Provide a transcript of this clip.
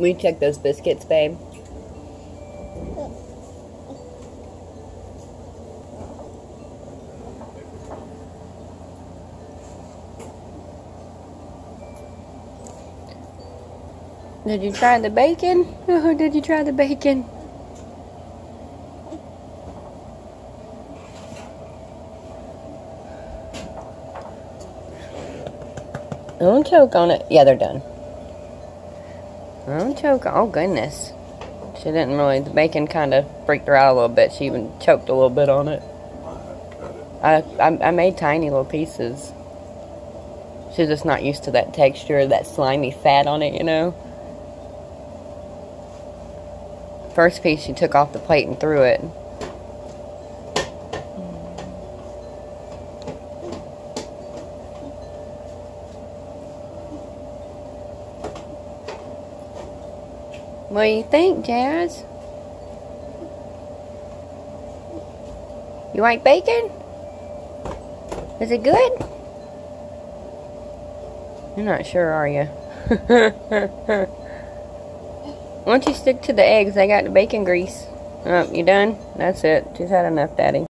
We check those biscuits, babe. Did you try the bacon? Oh, did you try the bacon? Don't choke on it. Yeah, they're done. Don't choke. Oh, goodness. She didn't really, the bacon kind of freaked her out a little bit. She even choked a little bit on it. I, I, I made tiny little pieces. She's just not used to that texture, that slimy fat on it, you know? First piece she took off the plate and threw it. What do you think, Jazz? You like bacon? Is it good? You're not sure, are you? Why don't you stick to the eggs? I got the bacon grease. Oh, you done? That's it. She's had enough, Daddy.